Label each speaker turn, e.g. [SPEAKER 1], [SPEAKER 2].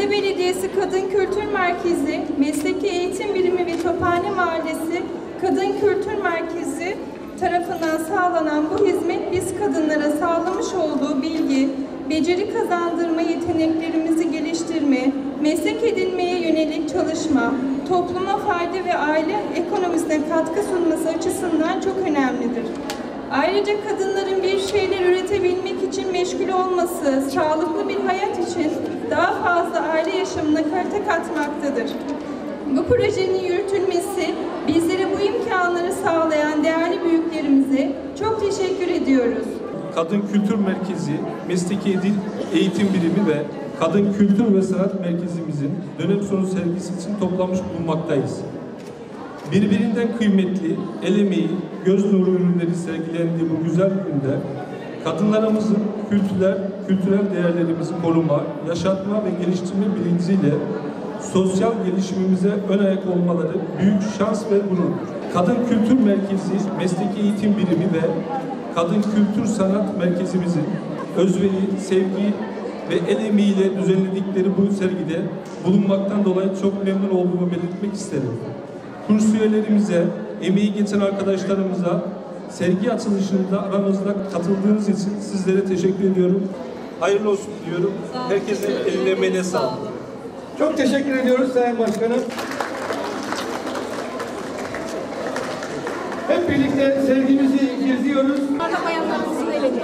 [SPEAKER 1] Belediyesi Kadın Kültür Merkezi, Mesleki Eğitim Birimi ve Tophane Mahallesi Kadın Kültür Merkezi tarafından sağlanan bu hizmet biz kadınlara sağlamış olduğu bilgi, beceri kazandırma yeteneklerimizi geliştirme, meslek edinmeye yönelik çalışma, topluma fayda ve aile ekonomisine katkı sunması açısından çok önemlidir. Ayrıca kadınların bir şeyler üretebilmek için meşgul olması, sağlıklı bir hayat için yaşamına kalite katmaktadır. Bu projenin yürütülmesi bizlere bu imkanları sağlayan değerli büyüklerimize çok teşekkür ediyoruz.
[SPEAKER 2] Kadın Kültür Merkezi, Mesleki Eğitim Birimi ve Kadın Kültür ve Sanat Merkezimizin dönem sonu sergisi için toplanmış bulunmaktayız. Birbirinden kıymetli, el emeği, göz nuru ürünleri sergilendiği bu güzel günde kadınlarımızın kültürel, kültürel değerlerimizi koruma, yaşatma ve geliştirme bilinciyle sosyal gelişimimize ön ayak olmaları büyük şans ve gurur. Kadın Kültür Merkezi, Mesleki Eğitim Birimi ve Kadın Kültür Sanat Merkezimizin özveri, sevgi ve el emeğiyle düzenledikleri bu sergide bulunmaktan dolayı çok memnun olduğumu belirtmek isterim. Kurs üyelerimize, emeği geçen arkadaşlarımıza sergi açılışında aramızda katıldığınız için sizlere teşekkür ediyorum hayırlı olsun diyorum. Herkesin eline emeğine sağlık.
[SPEAKER 3] Çok teşekkür ediyoruz Sayın Başkanım. Hep birlikte sevgimizi gizliyoruz. Bayanlarımızın elinde.